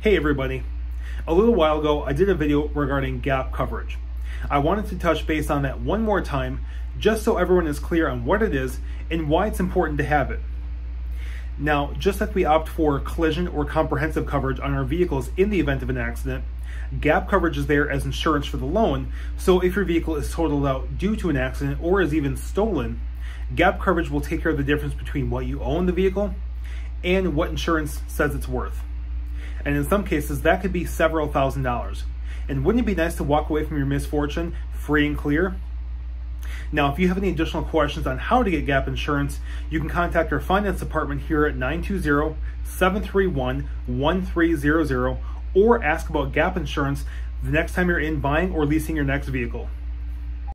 Hey everybody. A little while ago, I did a video regarding gap coverage. I wanted to touch base on that one more time, just so everyone is clear on what it is and why it's important to have it. Now, just like we opt for collision or comprehensive coverage on our vehicles in the event of an accident, gap coverage is there as insurance for the loan, so if your vehicle is totaled out due to an accident or is even stolen, gap coverage will take care of the difference between what you own the vehicle and what insurance says it's worth and in some cases that could be several thousand dollars. And wouldn't it be nice to walk away from your misfortune free and clear? Now, if you have any additional questions on how to get gap insurance, you can contact our finance department here at 920-731-1300 or ask about gap insurance the next time you're in buying or leasing your next vehicle.